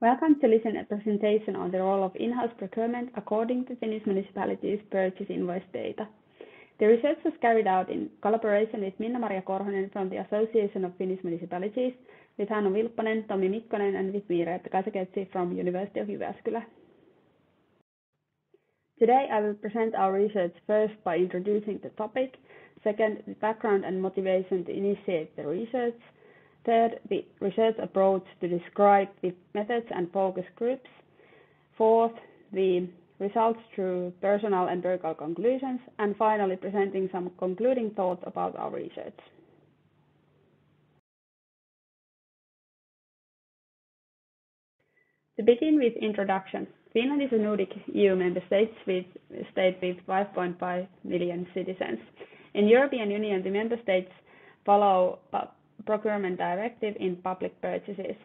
Welcome to listen a presentation on the role of in-house procurement according to Finnish municipalities purchase invoice data. The research was carried out in collaboration with Minna-Maria Korhonen from the Association of Finnish Municipalities, with Hannu Vilpponen, Tomi Mikkonen, and with me, Reetta-Kaisa Ghezzi from University of Jyväskylä. Today, I will present our research first by introducing the topic, second, the background and motivation to initiate the research, Third, the research approach to describe the methods and focus groups. Fourth, the results through personal empirical conclusions. And finally, presenting some concluding thoughts about our research. To begin with introduction, Finland is a Nordic EU member state with, state with 5.5 million citizens. In European Union, the member states follow procurement directive in public purchases.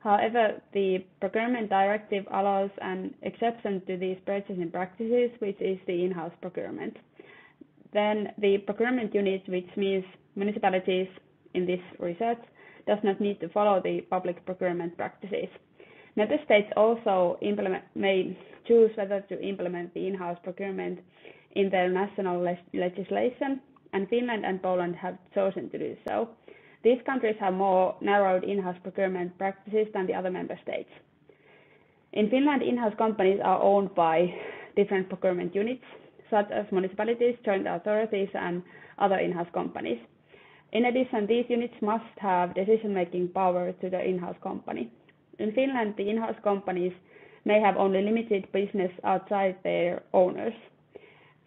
However, the procurement directive allows an exception to these purchasing practices, which is the in-house procurement. Then the procurement unit, which means municipalities in this research, does not need to follow the public procurement practices. Member states also implement, may choose whether to implement the in-house procurement in their national le legislation, and Finland and Poland have chosen to do so. These countries have more narrowed in-house procurement practices than the other member states. In Finland, in-house companies are owned by different procurement units, such as municipalities, joint authorities, and other in-house companies. In addition, these units must have decision-making power to the in-house company. In Finland, the in-house companies may have only limited business outside their owners,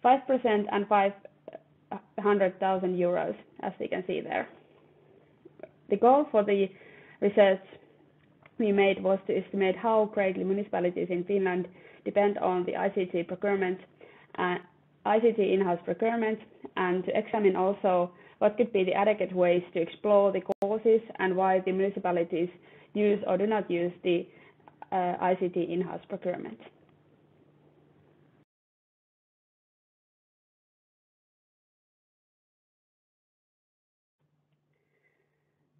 5% and 500,000 euros, as you can see there. The goal for the research we made was to estimate how greatly municipalities in Finland depend on the ICT procurement, uh, ICT in-house procurement, and to examine also what could be the adequate ways to explore the causes and why the municipalities use or do not use the uh, ICT in-house procurement.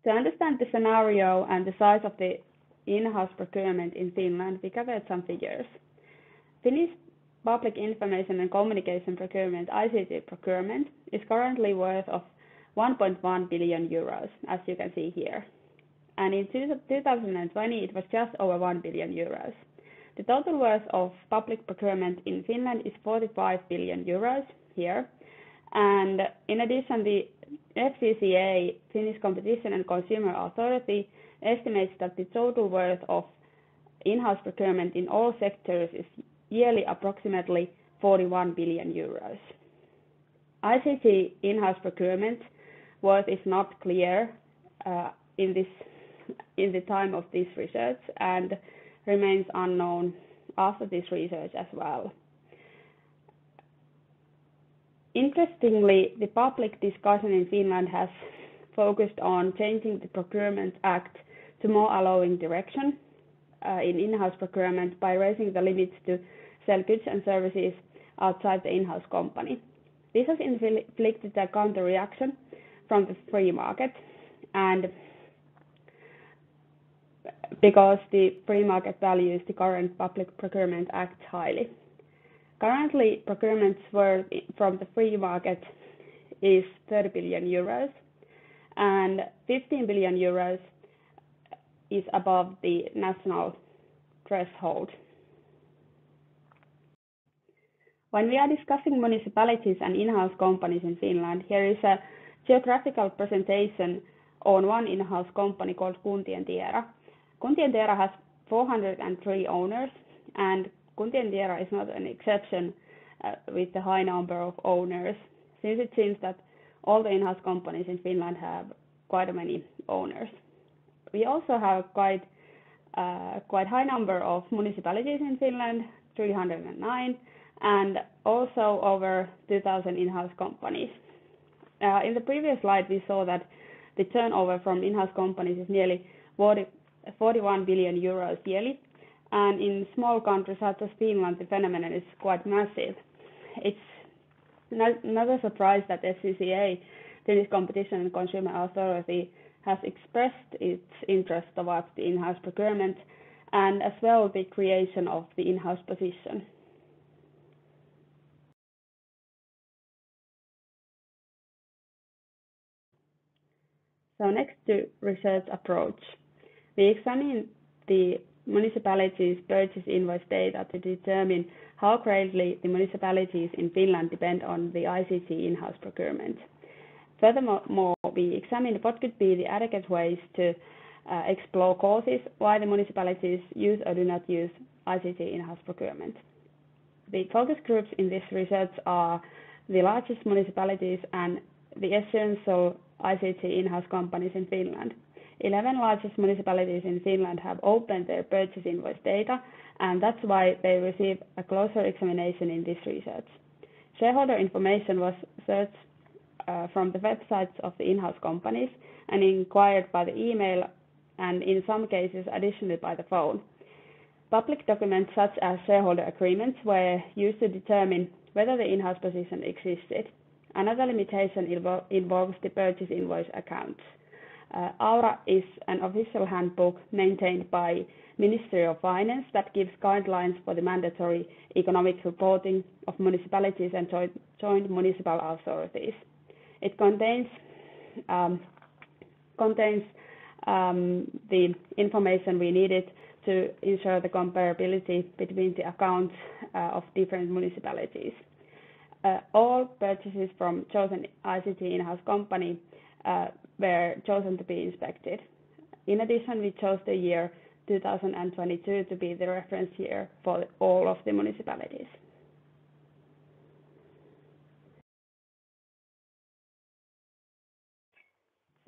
To understand the scenario and the size of the in-house procurement in Finland, we gathered some figures. Finnish public information and communication procurement, ICT procurement, is currently worth of 1.1 billion euros, as you can see here. And in 2020, it was just over 1 billion euros. The total worth of public procurement in Finland is 45 billion euros here. And in addition, the FCCA, Finnish Competition and Consumer Authority, estimates that the total worth of in-house procurement in all sectors is yearly approximately 41 billion euros. ICT in-house procurement worth is not clear uh, in this in the time of this research and remains unknown after this research as well. Interestingly, the public discussion in Finland has focused on changing the Procurement Act to more allowing direction uh, in in-house procurement by raising the limits to sell goods and services outside the in-house company. This has inflicted a counter-reaction from the free market, and because the free market values the current Public Procurement Act highly. Currently, procurements worth from the free market is 30 billion euros, and 15 billion euros is above the national threshold. When we are discussing municipalities and in-house companies in Finland, here is a geographical presentation on one in-house company called Kuntien Tiera. Kuntien Tiera has 403 owners, and Kuntien Tiera is not an exception uh, with the high number of owners, since it seems that all the in-house companies in Finland have quite many owners. We also have quite uh, quite high number of municipalities in Finland, 309, and also over 2,000 in-house companies. Uh, in the previous slide, we saw that the turnover from in-house companies is nearly 40, 41 billion euros yearly, and in small countries such as Finland, the phenomenon is quite massive. It's not, not a surprise that FCCA, Finnish Competition and Consumer Authority, has expressed its interest towards the in-house procurement and as well the creation of the in-house position. So next to research approach. We examine the municipalities' purchase invoice data to determine how greatly the municipalities in Finland depend on the ICT in-house procurement. Furthermore, we examined what could be the adequate ways to uh, explore causes why the municipalities use or do not use ICT in-house procurement. The focus groups in this research are the largest municipalities and the essential ICT in-house companies in Finland. 11 largest municipalities in Finland have opened their purchase invoice data, and that's why they receive a closer examination in this research. Shareholder information was searched uh, from the websites of the in-house companies and inquired by the email and in some cases additionally by the phone. Public documents such as shareholder agreements were used to determine whether the in-house position existed. Another limitation involves the purchase invoice accounts. Uh, Aura is an official handbook maintained by Ministry of Finance that gives guidelines for the mandatory economic reporting of municipalities and joint municipal authorities. It contains um, contains um, the information we needed to ensure the comparability between the accounts uh, of different municipalities. Uh, all purchases from chosen ICT in-house company uh, were chosen to be inspected. In addition, we chose the year 2022 to be the reference year for all of the municipalities.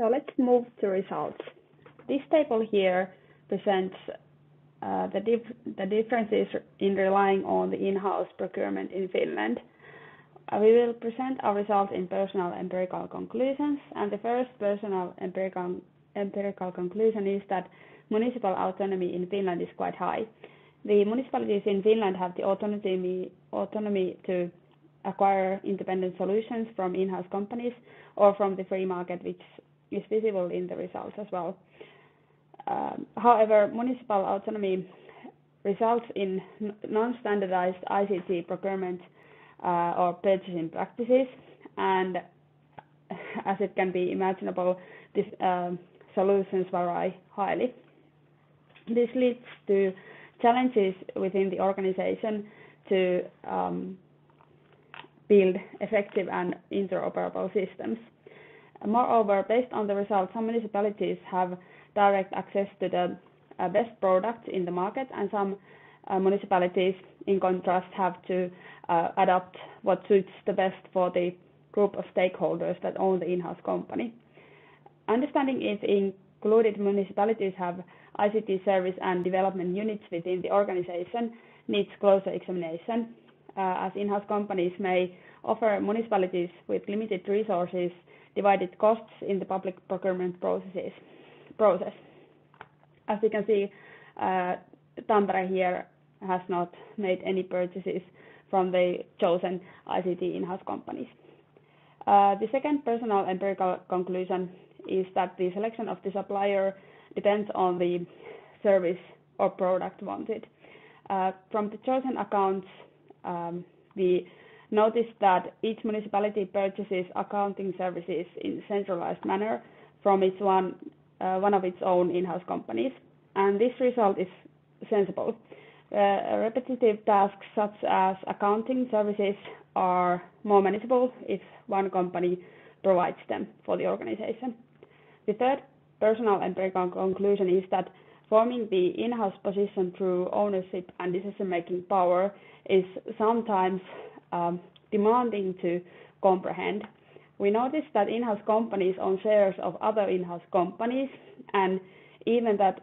So let's move to results. This table here presents uh, the, dif the differences in relying on the in-house procurement in Finland. We will present our results in personal empirical conclusions, and the first personal empirical, empirical conclusion is that municipal autonomy in Finland is quite high. The municipalities in Finland have the autonomy, autonomy to acquire independent solutions from in-house companies or from the free market, which is visible in the results as well. Um, however, municipal autonomy results in non-standardized ICT procurement or purchasing practices, and as it can be imaginable, these um, solutions vary highly. This leads to challenges within the organization to um, build effective and interoperable systems. Moreover, based on the results, some municipalities have direct access to the uh, best products in the market, and some uh, municipalities, in contrast, have to uh, adopt what suits the best for the group of stakeholders that own the in-house company. Understanding if included municipalities have ICT service and development units within the organization needs closer examination, as in-house companies may offer municipalities with limited resources divided costs in the public procurement processes process. As you can see, uh, Tampere here has not made any purchases from the chosen ICT in-house companies. Uh, the second personal empirical conclusion is that the selection of the supplier depends on the service or product wanted. Uh, from the chosen accounts, um, we noticed that each municipality purchases accounting services in a centralized manner from its one uh, one of its own in-house companies. And this result is sensible. Uh, repetitive tasks such as accounting services are more manageable if one company provides them for the organization. The third personal empirical conclusion is that forming the in-house position through ownership and decision-making power is sometimes um, demanding to comprehend we noticed that in-house companies own shares of other in-house companies, and even that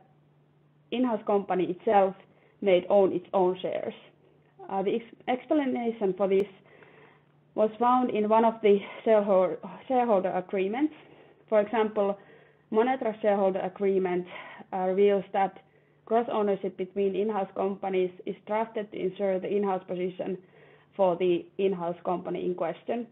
in-house company itself may own its own shares. Uh, the ex explanation for this was found in one of the shareholder, shareholder agreements. For example, Monetra shareholder agreement uh, reveals that cross ownership between in-house companies is drafted to ensure the in-house position for the in-house company in question.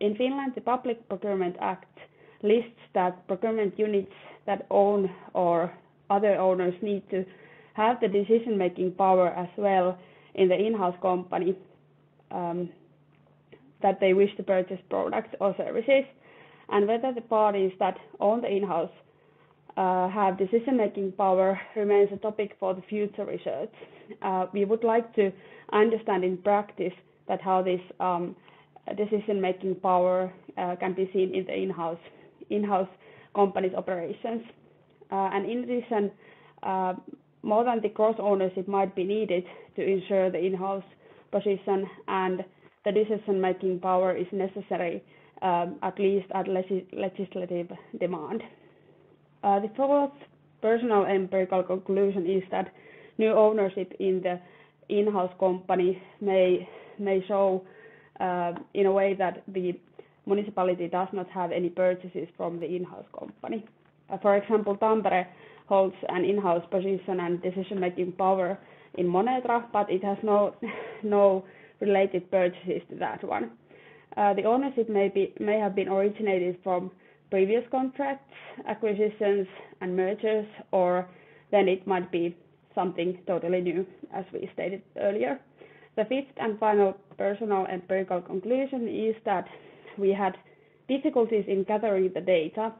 In Finland, the Public Procurement Act lists that procurement units that own or other owners need to have the decision-making power as well in the in-house company um, that they wish to purchase products or services, and whether the parties that own the in-house uh, have decision-making power remains a topic for the future research. Uh, we would like to understand in practice that how this um, decision-making power uh, can be seen in the in-house in-house company's operations. Uh, and in addition, uh, more than the cross-ownership might be needed to ensure the in-house position and the decision-making power is necessary, um, at least at legislative demand. Uh, the fourth personal empirical conclusion is that new ownership in the in-house company may may show uh, in a way that the municipality does not have any purchases from the in-house company. Uh, for example, Tampere holds an in-house position and decision-making power in Monetra, but it has no no related purchases to that one. Uh, the ownership may be may have been originated from previous contracts, acquisitions, and mergers, or then it might be something totally new, as we stated earlier. The fifth and final personal empirical conclusion is that we had difficulties in gathering the data.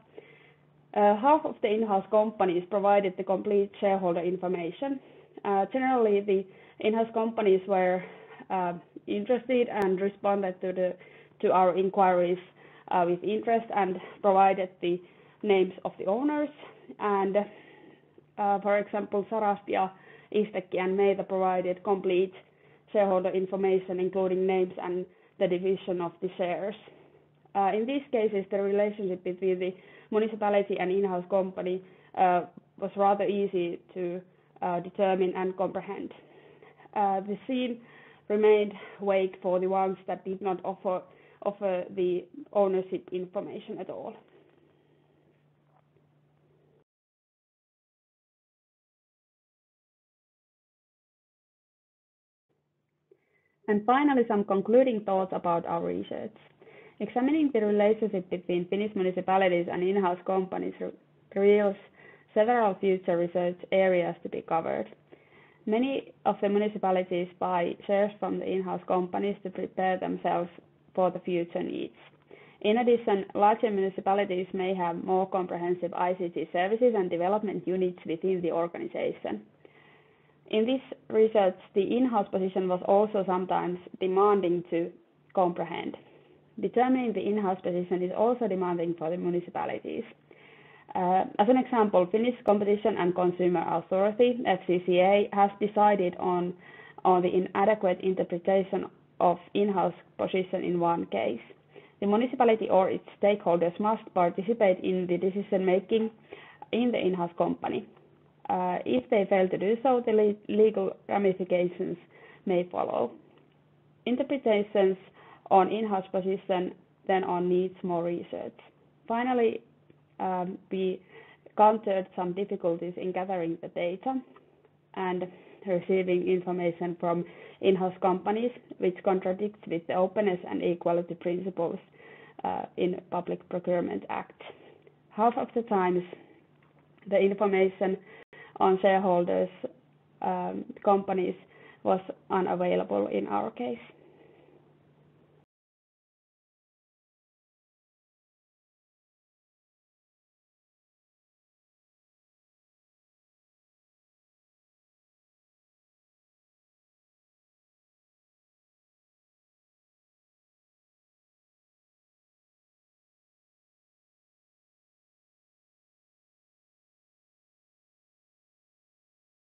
Uh, half of the in-house companies provided the complete shareholder information. Uh, generally, the in-house companies were uh, interested and responded to, the, to our inquiries with interest and provided the names of the owners. And for example, Sarastia, Istekki, and Meita provided complete shareholder information, including names and the division of the shares. In these cases, the relationship between the municipality and in-house company uh, was rather easy to uh, determine and comprehend. Uh, the scene remained vague for the ones that did not offer, offer the ownership information at all. And finally, some concluding thoughts about our research. Examining the relationship between Finnish municipalities and in-house companies reveals several future research areas to be covered. Many of the municipalities buy shares from the in-house companies to prepare themselves for the future needs. In addition, larger municipalities may have more comprehensive ICT services and development units within the organization. In this research, the in-house position was also sometimes demanding to comprehend. Determining the in-house position is also demanding for the municipalities. Uh, as an example, Finnish Competition and Consumer Authority, FCCA, has decided on, on the inadequate interpretation of in-house position in one case. The municipality or its stakeholders must participate in the decision-making in the in-house company. Uh, if they fail to do so, the le legal ramifications may follow. Interpretations on in-house position then on needs more research. Finally, um, we encountered some difficulties in gathering the data and receiving information from in-house companies, which contradicts with the openness and equality principles uh, in Public Procurement Act. Half of the times, the information on shareholders' um, companies was unavailable in our case.